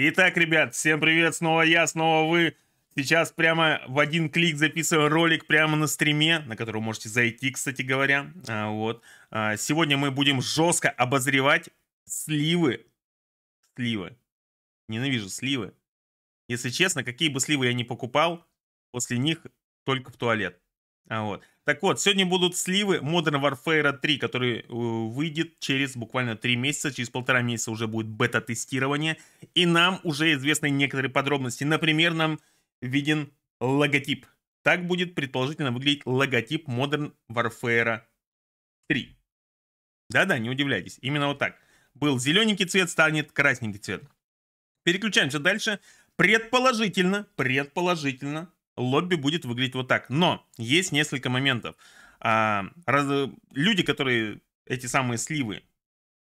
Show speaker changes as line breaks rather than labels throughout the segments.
Итак, ребят, всем привет, снова я, снова вы. Сейчас прямо в один клик записываю ролик прямо на стриме, на который можете зайти, кстати говоря. А, вот. А, сегодня мы будем жестко обозревать сливы. Сливы. Ненавижу сливы. Если честно, какие бы сливы я ни покупал, после них только в туалет. А, вот. Так вот, сегодня будут сливы Modern Warfare 3, который э, выйдет через буквально 3 месяца, через полтора месяца уже будет бета-тестирование, и нам уже известны некоторые подробности. Например, нам виден логотип. Так будет предположительно выглядеть логотип Modern Warfare 3. Да-да, не удивляйтесь, именно вот так. Был зелененький цвет, станет красненький цвет. Переключаемся дальше. Предположительно, предположительно, лобби будет выглядеть вот так. Но есть несколько моментов. А, раз, люди, которые эти самые сливы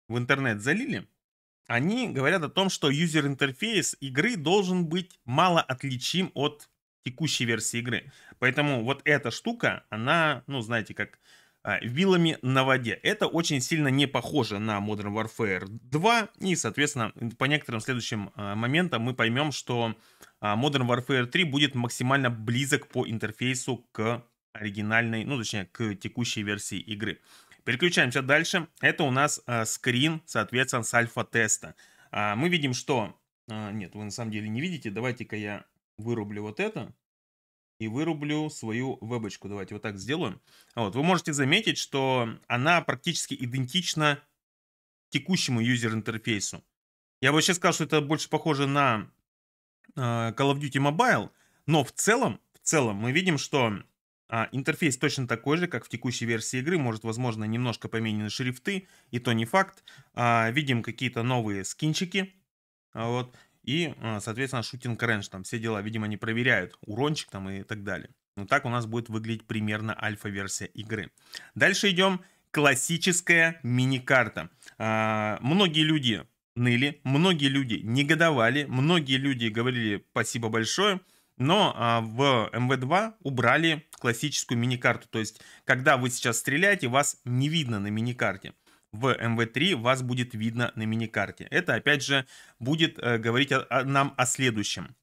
в интернет залили, они говорят о том, что юзер-интерфейс игры должен быть мало отличим от текущей версии игры. Поэтому вот эта штука, она, ну, знаете, как а, вилами на воде. Это очень сильно не похоже на Modern Warfare 2, и, соответственно, по некоторым следующим а, моментам мы поймем, что Modern Warfare 3 будет максимально близок по интерфейсу к оригинальной, ну, точнее, к текущей версии игры. Переключаемся дальше. Это у нас скрин, соответственно, с альфа-теста. мы видим, что... нет, вы на самом деле не видите. Давайте-ка я вырублю вот это и вырублю свою вебочку. Давайте вот так сделаем. Вот, вы можете заметить, что она практически идентична текущему юзер-интерфейсу. Я бы сейчас сказал, что это больше похоже на э, Call of Duty Mobile, но в целом, в целом мы видим, что э, интерфейс точно такой же, как в текущей версии игры. Может, возможно, немножко поменены шрифты, и то не факт. Э, видим какие-то новые скинчики. Вот и, а, соответственно, шутинг рейндж, там все дела, видимо, они проверяют урончик там и так далее. Ну так у нас будет выглядеть примерно альфа-версия игры. Дальше идем. Классическая мини-карта. А, многие люди ныли, многие люди негодовали, многие люди говорили спасибо большое, но а, в МВ2 убрали классическую мини-карту. То есть, когда вы сейчас стреляете, вас не видно на мини-карте в MV3 вас будет видно на миникарте. Это, опять же, будет э, говорить о, о, нам о следующем.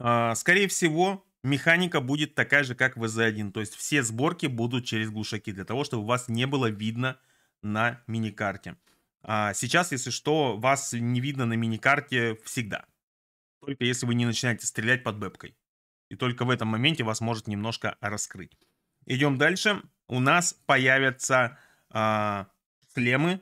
Э, скорее всего, механика будет такая же, как в Z1. То есть все сборки будут через глушаки, для того, чтобы вас не было видно на миникарте. А сейчас, если что, вас не видно на миникарте всегда. Только если вы не начинаете стрелять под бэбкой. И только в этом моменте вас может немножко раскрыть. Идем дальше. У нас появятся а, шлемы,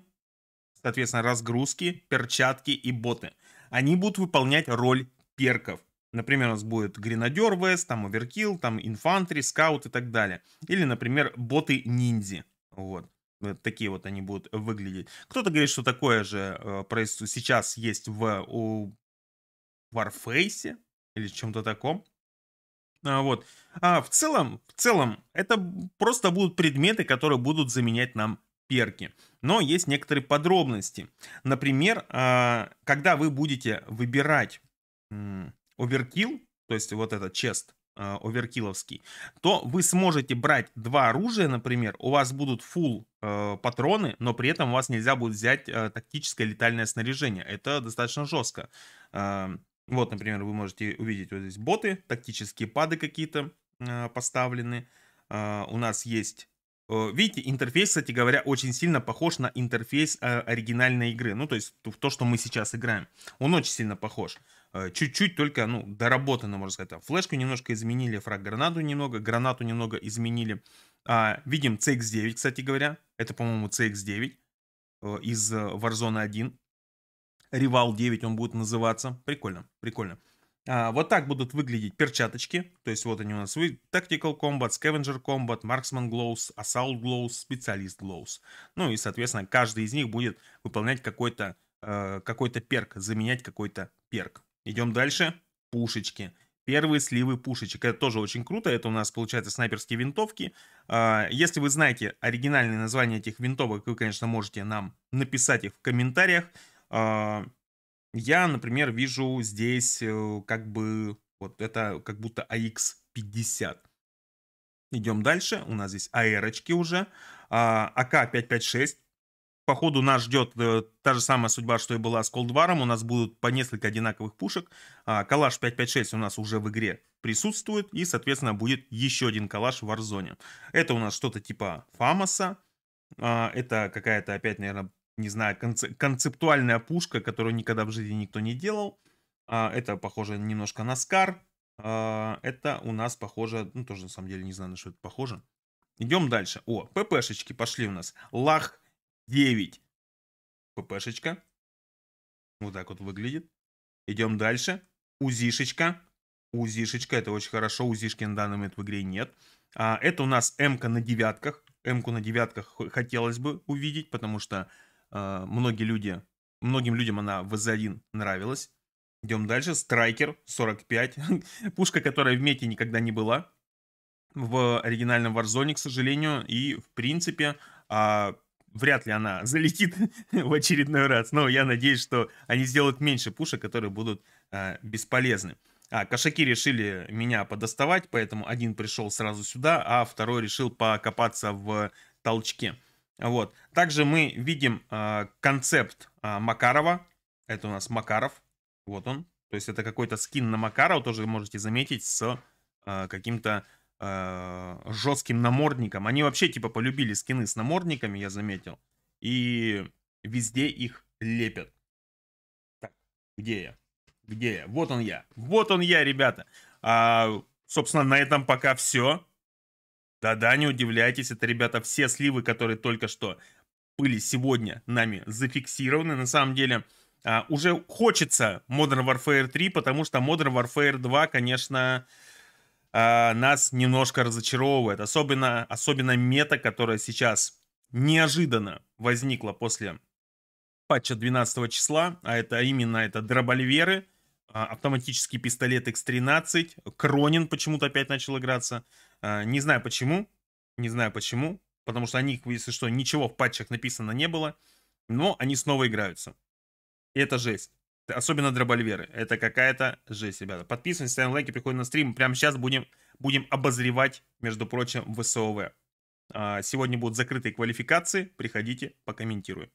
соответственно, разгрузки, перчатки и боты. Они будут выполнять роль перков. Например, у нас будет гренадер вест, там оверкилл, там инфантри, скаут и так далее. Или, например, боты ниндзи. Вот. Вот такие вот они будут выглядеть. Кто-то говорит, что такое же э, сейчас есть в у Warface или чем-то таком. А, вот. А в целом, в целом, это просто будут предметы, которые будут заменять нам перки. Но есть некоторые подробности. Например, а, когда вы будете выбирать оверкилл, то есть вот этот чест а, оверкилловский, то вы сможете брать два оружия, например, у вас будут full э, патроны, но при этом у вас нельзя будет взять э, тактическое летальное снаряжение. Это достаточно жестко. Э, вот, например, вы можете увидеть вот здесь боты, тактические пады какие-то э, поставлены. Э, у нас есть Э, видите, интерфейс, кстати говоря, очень сильно похож на интерфейс э, оригинальной игры. Ну, то есть в то, что мы сейчас играем. Он очень сильно похож. Э, чуть-чуть только, ну, доработано, можно сказать. Флешку немножко изменили, фраг-гранату немного, гранату немного изменили. А, видим CX-9, кстати говоря. Это, по-моему, CX-9 из Warzone 1. Rival 9 он будет называться. Прикольно, прикольно. А, вот так будут выглядеть перчаточки. То есть вот они у нас. Tactical Combat, Scavenger Combat, Marksman Gloves, Assault Gloves, Specialist Gloves. Ну и, соответственно, каждый из них будет выполнять какой-то э, какой-то перк, заменять какой-то перк. Идем дальше. Пушечки. Первые сливы пушечек. Это тоже очень круто. Это у нас, получается, снайперские винтовки. А, если вы знаете оригинальные названия этих винтовок, вы, конечно, можете нам написать их в комментариях. А, я, например, вижу здесь э, как бы вот это как будто AX50. Идем дальше. У нас здесь аэрочки уже. АК-556. Походу нас ждет э, та же самая судьба, что и была с Колдваром. У нас будут по несколько одинаковых пушек. А, калаш 556 у нас уже в игре присутствует. И, соответственно, будет еще один калаш в Warzone. Это у нас что-то типа Фамоса. А, это какая-то опять, наверное, не знаю, концептуальная пушка, которую никогда в жизни никто не делал. А, это похоже немножко на Скар. А, это у нас похоже, ну тоже на самом деле не знаю, на что это похоже. Идем дальше. О, ППшечки пошли у нас. Лах 9. ППшечка. Вот так вот выглядит. Идем дальше. УЗИшечка. УЗИшечка, это очень хорошо. УЗИшки на данный момент в игре нет. А, это у нас МК на девятках. МК на девятках хотелось бы увидеть, потому что а, многие люди, многим людям она в Z1 нравилась. Идем дальше. Страйкер 45. Пушка, которая в мете никогда не была. В оригинальном Warzone, к сожалению. И, в принципе, а, вряд ли она залетит в очередной раз. Но я надеюсь, что они сделают меньше пушек, которые будут а, бесполезны. А, кошаки решили меня подоставать, поэтому один пришел сразу сюда, а второй решил покопаться в толчке. Вот. Также мы видим э, концепт э, Макарова. Это у нас Макаров. Вот он. То есть это какой-то скин на Макарова, тоже можете заметить, с э, каким-то э, жестким намордником. Они вообще типа полюбили скины с намордниками, я заметил. И везде их лепят. Так, где я? Где я? Вот он я. Вот он я, ребята. А, собственно, на этом пока все. Да-да, не удивляйтесь, это, ребята, все сливы, которые только что были сегодня нами зафиксированы. На самом деле, а, уже хочется Modern Warfare 3, потому что Modern Warfare 2, конечно, а, нас немножко разочаровывает. Особенно, особенно мета, которая сейчас неожиданно возникла после патча 12 числа, а это именно это дробольверы, а, автоматический пистолет X13, Кронин почему-то опять начал играться. А, не знаю почему, не знаю почему, потому что о них, если что, ничего в патчах написано не было, но они снова играются. Это жесть. Особенно дробольверы. Это какая-то жесть, ребята. Подписывайтесь, ставим лайки, приходим на стрим. Прямо сейчас будем, будем обозревать, между прочим, ВСОВ. А, сегодня будут закрытые квалификации. Приходите, покомментируем.